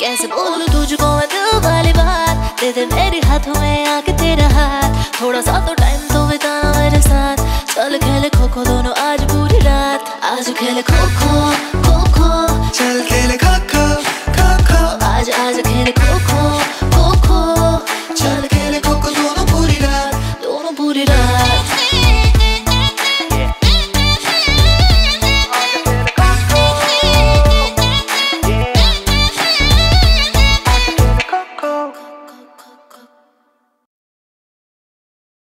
कैसे बोलूँ तुझको मैं दिल वाली बात? दे दे मेरे हाथों में आके तेरा हाथ। थोड़ा सा तो टाइम तो बिताना मेरे साथ। चल खेल खो खो दोनों आज पूरी रात। आज खेल खो खो खो खो चल खेल खो खो खो खो आज आज खेल खो खो खो खो चल खेल खो खो दोनों पूरी रात। दोनों पूरी रात।